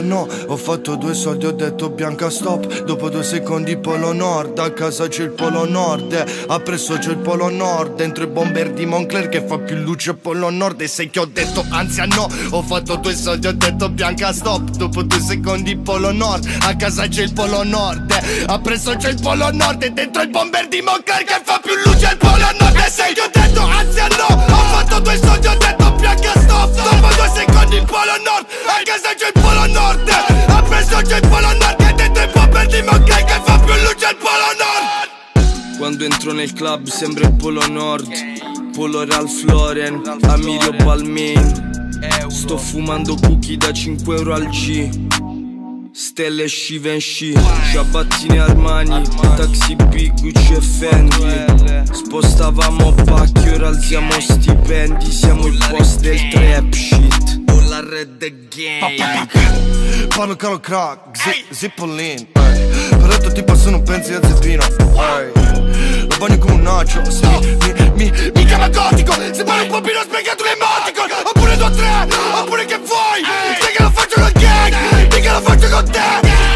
no, ho fatto due soldi, ho detto bianca stop. Dopo due secondi polo nord, a casa c'è il polo nord. Appresso c'è il polo nord, dentro i bomber di Moncler Che fa più luce polo nord. E sai che ho detto ansia no, ho fatto due soldi, ho detto bianca stop. Dopo due secondi polo nord, a casa c'è il polo nord. Appresso c'è il polo nord e dentro il bomber di Moncler Che fa più luce il polo nord. E sai che ho detto ansia no, ho fatto due soldi, ho detto bianca stop. Dopo due secondi polo nord, a casa c'è il polo nord C'è il polo nord e dentro il bomber di Moncler Che fa più luce il polo nord? Quando entro nel club sembra il polo nord Polo Ralph Lauren, Amirio Balmain. Sto fumando cookie da 5 euro al G. Stelle Givenchy, ciabattine Armani, taxi Big Gucci e Fendi. Spostavamo pacchi, ora alziamo stipendi Siamo il boss del trap shit Red the game. Parlo caro crack, zi- zippolin ey. Per detto ti passo non pensi a zeppino ey. Lo bagno come un nacho, sì Mi, mi, mi chiama gotico Se pare un pompino spiegato l'emoticon Oppure due o tre, oppure che vuoi! Sai che lo faccio con gang, mica lo faccio con te!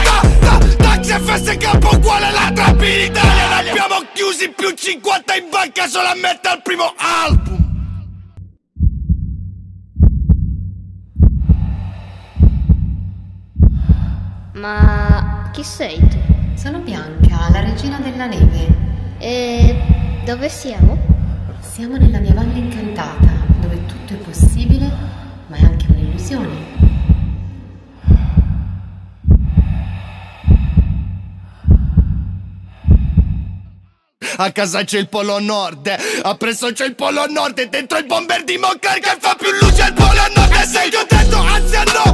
Ta, ta, taxi FSK uguale alla trap in Italia! Ne abbiamo chiusi più 50 in banca solo a mettere al primo album Ma chi sei tu? Sono Bianca, la regina della neve. E dove siamo? Siamo nella mia valle incantata, dove tutto è possibile, ma è anche un'illusione. A casa c'è il polo nord Appresso c'è il polo nord E dentro il bomber di Moncler Che fa più luce il polo nord E sai che ho detto ansia no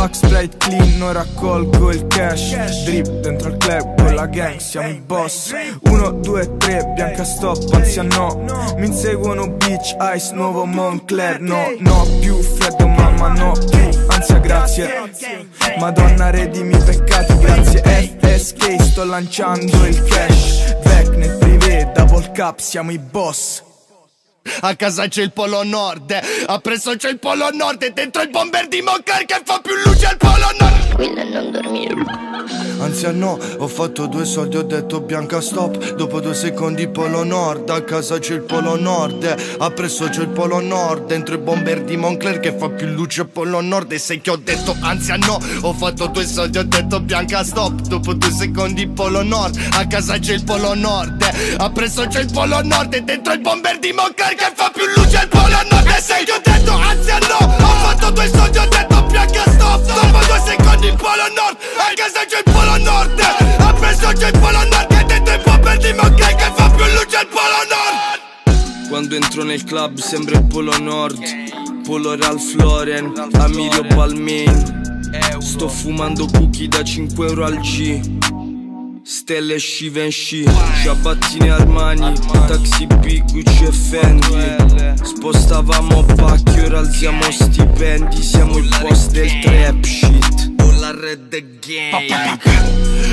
Fuck sprite clean, non raccolgo il cash. Drip dentro il club con la gang, siamo i boss. 1, 2, 3, bianca stop, ansia no. Mi inseguono beach, ice, nuovo Moncler. No, no, più freddo mamma, no più Ansia grazie. Madonna redimi i peccati, grazie. FSK, sto lanciando il cash. Back nel privé, double cap, siamo i boss A casa c'è il polo nord. Appresso c'è il polo nord E dentro il bomber di Moncler Che fa più luce il polo nord Quello non dormire. Ansia no, ho fatto due soldi, ho detto bianca stop. Dopo due secondi polo nord, a casa c'è il polo nord. Appresso c'è il polo nord, dentro i bomber di Moncler Che fa più luce polo nord. E sai che ho detto ansia no, ho fatto due soldi, ho detto bianca stop. Dopo due secondi polo nord, a casa c'è il polo nord. Appresso c'è il polo nord e dentro il bomber di Moncler Che fa più luce il polo nord. E sai che ho detto ansia no, ho fatto due soldi, ho detto bianca stop. Dopo due secondi il polo nord, a casa c'è il polo nord. Appresso c'è il polo nord e dentro il bomber di Moncler Che fa più luce il polo nord? Quando entro nel club sembra il polo nord. Polo Ralph Lauren, Amirio Balmain Sto fumando cookie da 5 euro al G. Stelle Givenchy, ciabattine Armani, taxi Big Gucci e Fendi. Spostavamo pacchi, ora alziamo stipendi Siamo il boss del trap the game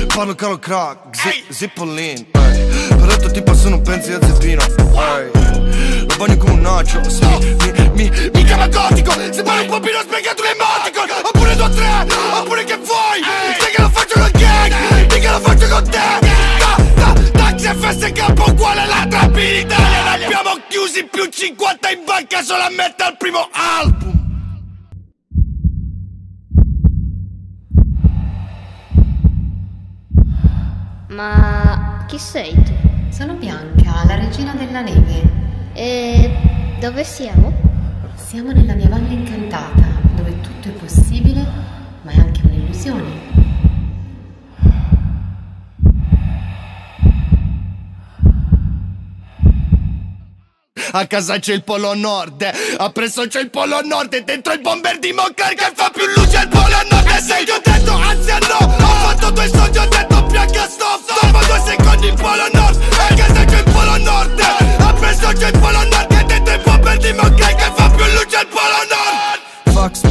Parlo caro crack, zi- zippolin ey. Per detto ti passo non pensi a zeppino. Lo bagno come un nacho, sì Mi, mi, mi chiama gotico. Se pare un pompino spiegato l'emoticon Oppure due o tre, oppure che vuoi. Sai che lo faccio con gang, mica lo faccio con te. Ta, ta, taxi FSK uguale alla trap in Italia Ne abbiamo chiusi più 50 in banca solo a mettere al primo album Ma chi sei tu? Sono Bianca, la regina della neve. E dove siamo? Siamo nella mia valle incantata, dove tutto è possibile, ma è anche un'illusione. A casa c'è il polo nord Appresso c'è il polo nord E dentro il bomber di Moncler Che fa più luce il polo nord E ho detto ansia no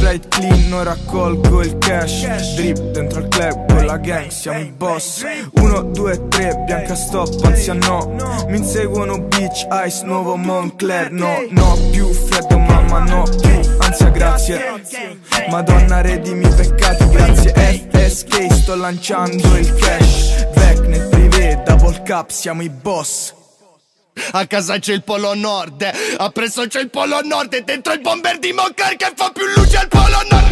sprite clean, non raccolgo il cash. Drip dentro il club con la gang, siamo i boss. 1, 2, 3, bianca stop, ansia no. Mi inseguono beach, ice, nuovo Moncler. No, no, più freddo mamma, no, più ansia grazie. Madonna redimi i peccati, grazie. FSK, sto lanciando il cash. Back nel privé, double cap, siamo i boss a casa c'è il polo nord, appresso c'è il polo nord E dentro il bomber di Moncler che fa più luce al polo nord